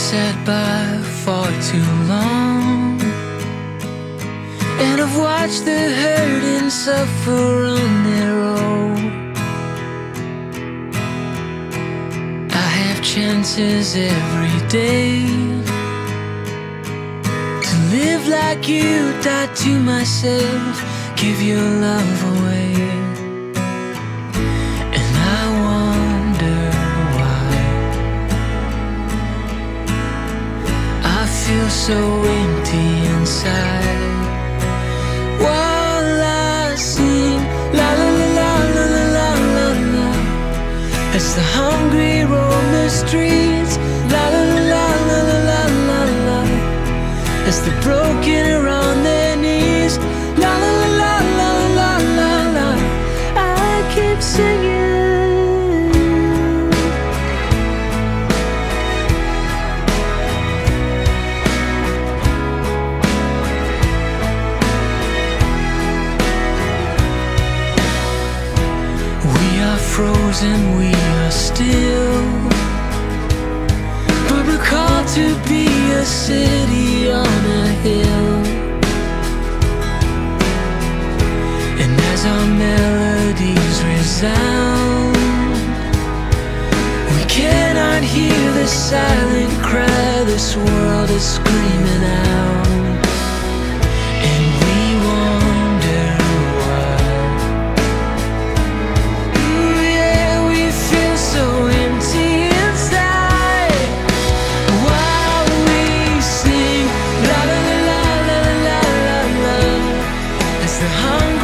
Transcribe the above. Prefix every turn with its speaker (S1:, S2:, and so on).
S1: sat by far too long. And I've watched the hurting suffer on their own. I have chances every day to live like you, die to myself, give your love away. Feel so empty inside. While I sing la la la la la la la la, as the hungry roam the streets. La la la la la la la la, as the broken are on their knees. La la la la la la la la, I keep singing. Are frozen, we are still. But we're called to be a city on a hill. And as our melodies resound, we cannot hear the silent cry this world is screaming out. the hunger